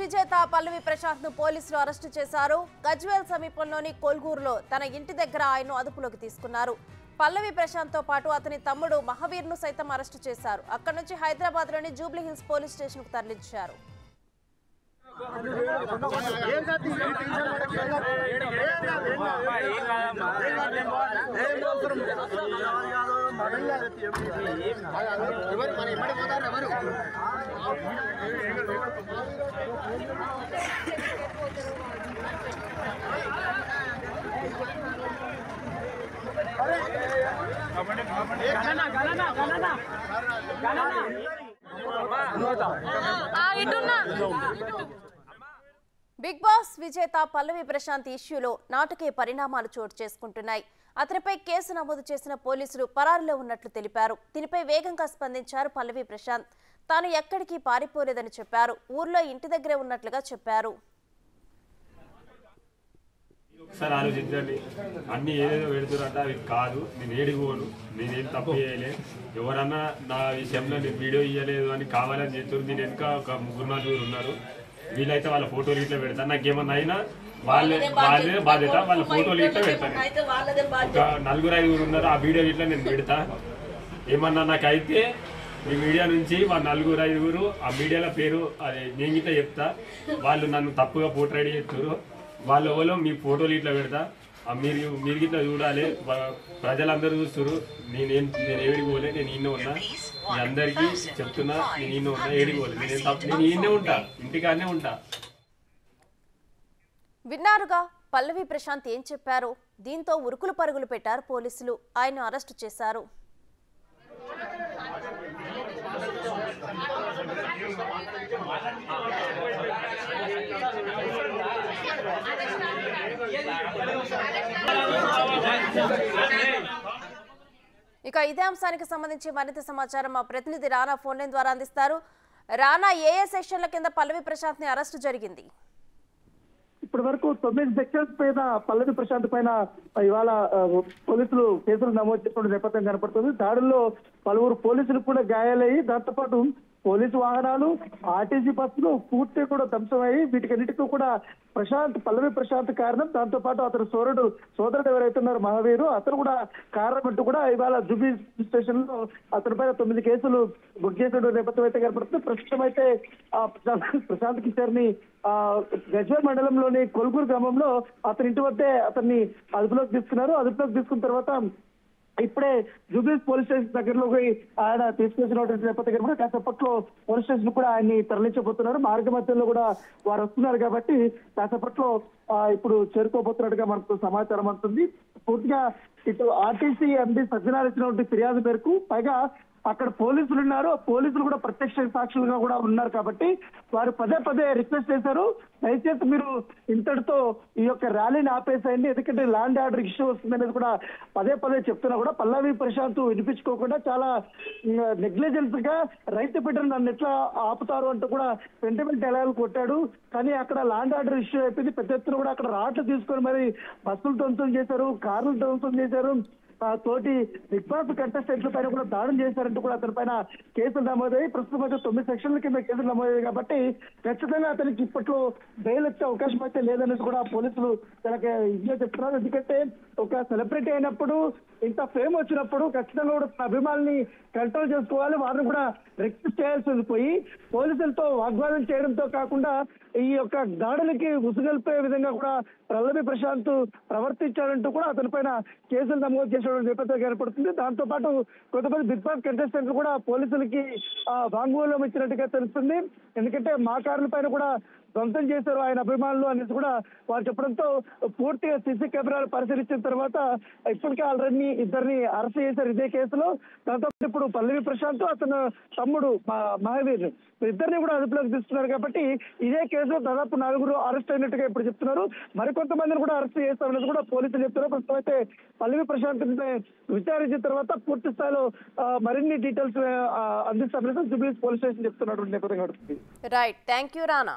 విజేత పల్లవి ప్రశాంత్ను పోలీసులు అరెస్టు చేశారు. గజ్వేల్ సమీపంలోని కొల్గూరులో తన ఇంటి దగ్గర ఆయన్ను అదుపులోకి తీసుకున్నారు. పల్లవి ప్రశాంత్తో పాటు అతని తమ్ముడు మహావీర్ను సైతం అరెస్టు చేశారు. అక్కడి నుంచి హైదరాబాద్లోని జూబ్లీ పోలీస్ స్టేషన్కు తరలించారు ఎవరు మన ఇమ్మడి పోతారు ఎవరు బిగ్ బాస్ విజేత పల్లవి ప్రశాంత్ ఇష్యూలో నాటకీయ పరిణామాలు చోటు చేసుకుంటున్నాయి. అతనిపై కేసు నమోదు చేసిన పోలీసులు పరారులో ఉన్నట్లు తెలిపారు. దీనిపై వేగంగా స్పందించారు పల్లవి ప్రశాంత్. తాను ఎక్కడికి పారిపోలేదని చెప్పారు. ఊర్లో ఇంటి దగ్గరే ఉన్నట్లుగా చెప్పారు. ఒకసారి ఆలోచించండి. అన్ని ఏదేదో పెడుతున్నట్ట అవి కాదు. నేను ఏడిపోను నేనేం తప్పు చేయలే. ఎవరన్నా నా విషయంలో నేను వీడియో ఇవ్వలేదు అని కావాలని చెప్తారు దీని వెనుక ఒక ముగ్గురు నలుగురు ఉన్నారు. వీళ్ళైతే వాళ్ళ ఫోటోలు ఇట్లా పెడతారు. నాకు ఏమన్నా అయినా వాళ్ళే వాళ్ళే బాధ్యత వాళ్ళ ఫోటోలు ఇట్లా పెడతాను ఒక నలుగురు ఐదుగురు ఉన్నారు ఆ వీడియో ఇట్లా నేను పెడతా. ఏమన్నా నాకు అయితే మీ మీడియా నుంచి వాళ్ళ నలుగురు ఐదుగురు ఆ మీడియాల పేరు అది నేను గిట్లా చెప్తా. వాళ్ళు నన్ను తప్పుగా పోట్రైడ్ చేస్తారు వాళ్ళ ఎవరో మీ ఫోటోలు ఇట్లా పెడతా. మీరు మీరు గిట్లా చూడాలి. ప్రజలందరూ చూస్తారు నేనేం నేను ఏడికి పోలే నేను ఈయన ఉన్నా. మీ అందరికీ చెప్తున్నా నేను ఈయన ఉన్నా ఏడికి పోలే. నేను నేను ఈయనే ఉంటా ఇంటికానే ఉంటా. విన్నారుగా పల్లవి ప్రశాంత్ ఏం చెప్పారో? దీంతో ఉరుకులు పరుగులు పెట్టారు పోలీసులు. ఆయన అరెస్టు చేశారు. ఇక ఇదే అంశానికి సంబంధించి మరింత సమాచారం మా ప్రతినిధి రానా ఫోన్ లైన్ ద్వారా అందిస్తారు. రానా ఏ ఏ సెక్షన్ల కింద పల్లవి ప్రశాంత్ని అరెస్ట్ జరిగింది. ఇప్పటి వరకు తొమ్మిది సెక్షన్స్ పైన పల్లవి ప్రశాంత్ పైన ఇవాళ పోలీసులు కేసులు నమోదు చేసుకున్న నేపథ్యం కనపడుతుంది. దాడుల్లో పలువురు పోలీసులు కూడా గాయాలయ్యి దాంతోపాటు పోలీసు వాహనాలు ఆర్టీసీ బస్సులు పూర్తి కూడా ధ్వంసమయ్యి వీటికన్నిటికీ కూడా ప్రశాంత్ పల్లవి ప్రశాంత్ కారణం. దాంతో పాటు అతని సోదరుడు సోదరుడు ఎవరైతే ఉన్నారు మహావీరు అతను కూడా కారణం అంటూ కూడా ఇవాళ జుబీ స్టేషన్లో అతని పైన తొమ్మిది కేసులు బుక్ చేసిన నేపథ్యం అయితే కనపడుతుంది. ప్రస్తుతం అయితే ఆ ప్రశాంత్ ప్రశాంత్ కిషోర్ని ఆ గజ్వేల్ మండలంలోని కొల్గూరు గ్రామంలో అతని ఇంటి వద్దే అతన్ని అదుపులోకి తీసుకున్నారు. అదుపులోకి తీసుకున్న తర్వాత ఇప్పుడే జూబ్లీస్ పోలీస్ స్టేషన్ దగ్గరలో పోయి ఆయన తీసుకొచ్చినటువంటి నేపథ్యం కూడా కాసేపట్లో పోలీస్ స్టేషన్ కూడా ఆయన్ని తరలించబోతున్నారు. మార్గ మధ్యలో కూడా వారు వస్తున్నారు కాబట్టి కాసేపట్లో ఇప్పుడు చేరుకోబోతున్నట్టుగా మనకు సమాచారం అందుతుంది. పూర్తిగా ఇటు ఆర్టీసీ ఎండి సజ్జనాలు ఇచ్చినటువంటి ఫిర్యాదు మేరకు పైగా అక్కడ పోలీసులు ఉన్నారు. పోలీసులు కూడా ప్రత్యక్ష సాక్షులుగా కూడా ఉన్నారు కాబట్టి వారు పదే పదే రిక్వెస్ట్ చేశారు. దయచేసి మీరు ఇంతటితో ఈ యొక్క ర్యాలీని ఆపేసేయండి. ఎందుకంటే ల్యాండ్ ఆర్డర్ ఇష్యూ వస్తుందనేది కూడా పదే పదే చెప్తున్నా కూడా పల్లవి ప్రశాంత్ వినిపించుకోకుండా చాలా నెగ్లిజెన్స్గా రైతు బిడ్డను నన్ను ఎట్లా ఆపుతారు అంటూ కూడా సెంటిమెంట్ ఎలాగలు కొట్టాడు. కానీ అక్కడ ల్యాండ్ ఆర్డర్ ఇష్యూ అయిపోయింది. పెద్ద ఎత్తున కూడా అక్కడ రాట్లు తీసుకొని మరి బస్సులు ధ్వంసం చేశారు కార్లు ధ్వంసం చేశారు. తోటి బిగ్ బాస్ కంటెస్టెంట్ల పైన కూడా దాడులు చేశారంటూ కూడా అతని పైన కేసులు నమోదయ్యి ప్రస్తుతం అయితే తొమ్మిది సెక్షన్ల కింద కేసులు నమోదయ్యాయి కాబట్టి ఖచ్చితంగా అతనికి ఇప్పట్లో బెయిల్ వచ్చే అవకాశం అయితే లేదనేది కూడా పోలీసులు తనకి ఇదిగా చెప్తున్నారు. ఎందుకంటే ఒక సెలబ్రిటీ అయినప్పుడు ఇంత ఫేమ్ వచ్చినప్పుడు ఖచ్చితంగా కూడా తన అభిమానుల్ని కంట్రోల్ చేసుకోవాలి. వారిని కూడా రిక్వెస్ట్ చేయాల్సింది పోయి పోలీసులతో వాగ్వాదం చేయడంతో కాకుండా ఈ యొక్క దాడులకి ఉసుగల్పే విధంగా కూడా ప్రల్లవి ప్రశాంత్ ప్రవర్తించాడంటూ కూడా అతని పైన కేసులు నమోదు చేసిన నేపథ్యం కనపడుతుంది దాంతో పాటు కొంతమంది బిగ్ బాస్ కంటెస్టెంట్లు కూడా పోలీసులకి ఆ, వాంగ్మూలం ఇచ్చినట్టుగా తెలుస్తుంది. ఎందుకంటే మా కార్ల పైన కూడా ధ్వంసం చేశారు ఆయన అభిమానులు అనేసి కూడా వారు చెప్పడంతో పూర్తిగా సీసీ కెమెరాలు పరిశీలించిన తర్వాత ఇప్పటికే ఆల్రెడీ ఇద్దరిని అరెస్ట్ చేశారు ఇదే కేసులో. దాంతో ఇప్పుడు పల్లవి ప్రశాంత్ అతను తమ్ముడు మహావీర్ ఇద్దరిని కూడా అదుపులోకి తీసుకున్నారు కాబట్టి ఇదే కేసులో దాదాపు నలుగురు అరెస్ట్ అయినట్టుగా ఇప్పుడు చెప్తున్నారు. మరికొంతమందిని కూడా అరెస్ట్ చేస్తామనేది కూడా పోలీసులు చెప్తున్నారు. ప్రస్తుతం అయితే పల్లవి ప్రశాంత్ విచారించిన తర్వాత పూర్తి స్థాయిలో మరిన్ని డీటెయిల్స్ అందిస్తామని జూబ్లీస్ పోలీస్ స్టేషన్ చెప్తున్నటువంటి నేపథ్యం రైట్ థ్యాంక్ యూ రానా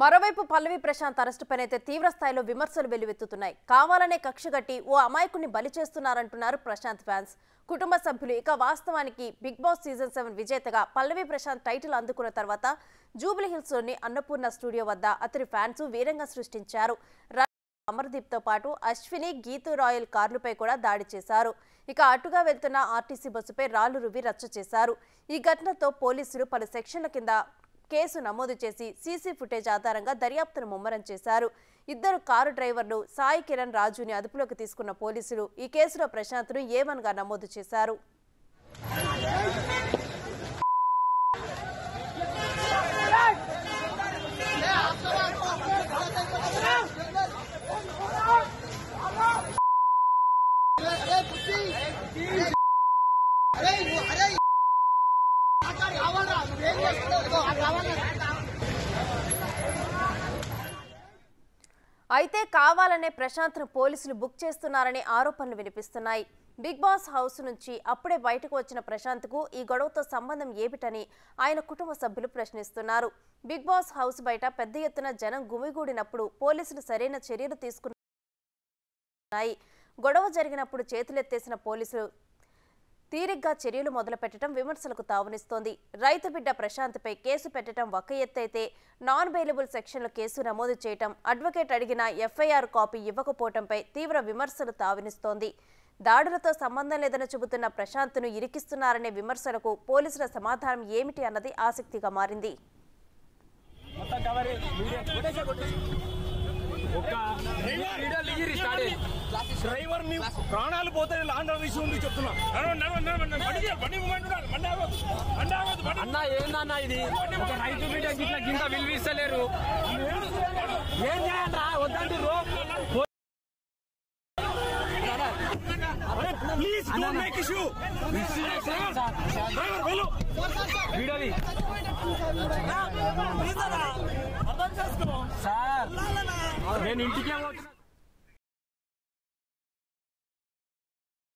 మరోవైపు పల్లవి ప్రశాంత్ అరెస్టుపైనైతే తీవ్ర స్థాయిలో విమర్శలు వెల్లువెత్తుతున్నాయి. కావాలనే కక్షగట్టి ఓ అమాయకుడిని బలి చేస్తున్నారంటున్నారు ప్రశాంత్ ఫ్యాన్స్. కుటుంబ సభ్యులు ఇక వాస్తవానికి బిగ్ బాస్ సీజన్ సెవెన్ విజేతగా పల్లవి ప్రశాంత్ టైటిల్ అందుకున్న తర్వాత జూబ్లీ హిల్స్లోని అన్నపూర్ణ స్టూడియో వద్ద అతని ఫ్యాన్స్ వీరంగా సృష్టించారు. అమర్దీప్తో పాటు అశ్విని గీతు రాయల్ కార్లపై కూడా దాడి చేశారు. ఇక అటుగా వెళ్తున్న ఆర్టీసీ బస్సుపై రాళ్ళు రువి రచ్చ చేశారు. ఈ ఘటనతో పోలీసులు పలు సెక్షన్ల కింద కేసు నమోదు చేసి సీసీ ఫుటేజ్ ఆధారంగా దర్యాప్తును ముమ్మరం చేశారు. ఇద్దరు కారు డ్రైవర్లు సాయి కిరణ్ రాజుని అదుపులోకి తీసుకున్న పోలీసులు ఈ కేసులో ప్రశాంత్ను ఏవన్గా నమోదు చేశారు. అయితే కావాలనే ప్రశాంత్ను పోలీసులు బుక్ చేస్తున్నారనే ఆరోపణలు వినిపిస్తున్నాయి. బిగ్ బాస్ హౌస్ నుంచి అప్పుడే బయటకు వచ్చిన ప్రశాంత్కు ఈ గొడవతో సంబంధం ఏమిటని ఆయన కుటుంబ సభ్యులు ప్రశ్నిస్తున్నారు. బిగ్ బాస్ హౌస్ బయట పెద్ద ఎత్తున జనం గుమిగూడినప్పుడు పోలీసులు సరైన చర్యలు తీసుకున్నాయి. గొడవ జరిగినప్పుడు చేతులెత్తేసిన పోలీసులు తీరిగ్గా చర్యలు మొదలుపెట్టడం విమర్శలకు తావునిస్తోంది. రైతు బిడ్డ ప్రశాంత్పై కేసు పెట్టడం ఒక ఎత్తైతే నాన్ బెయిలబుల్ సెక్షన్లో కేసు నమోదు చేయటం అడ్వకేట్ అడిగిన ఎఫ్ఐఆర్ కాపీ ఇవ్వకపోవడంపై తీవ్ర విమర్శలు తావినిస్తోంది. దాడులతో సంబంధం లేదని చెబుతున్న ప్రశాంత్ను ఇరికిస్తున్నారనే విమర్శలకు పోలీసుల సమాధానం ఏమిటి అన్నది ఆసక్తిగా మారింది. డ్రైవర్ని ప్రాణాలు పోతే లాండర్ విషయం ఉంది చెప్తున్నా. అన్న ఏందన్న ఇది? ఒక రైతు బిడ్డ గిట్ల గింత విలువిస్తలేరు ఏం చేయాలరా వద్దంటు మేక్ ఇష్యూ డ్రైవర్ వెళ్ళు. వీడవి. సార్. నేను ఇంటికే పోతున్నా?